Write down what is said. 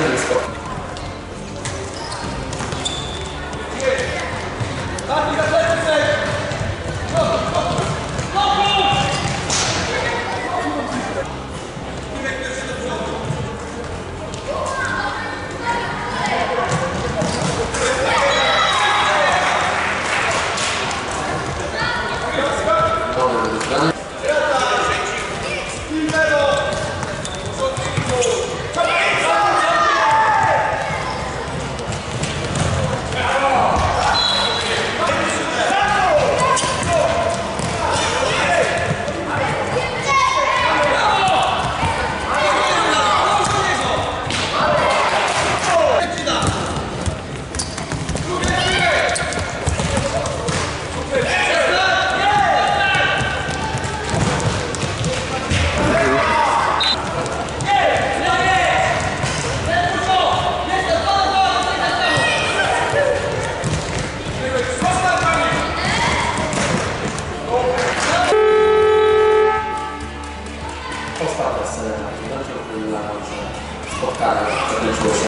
何ですかどうですか？tocar na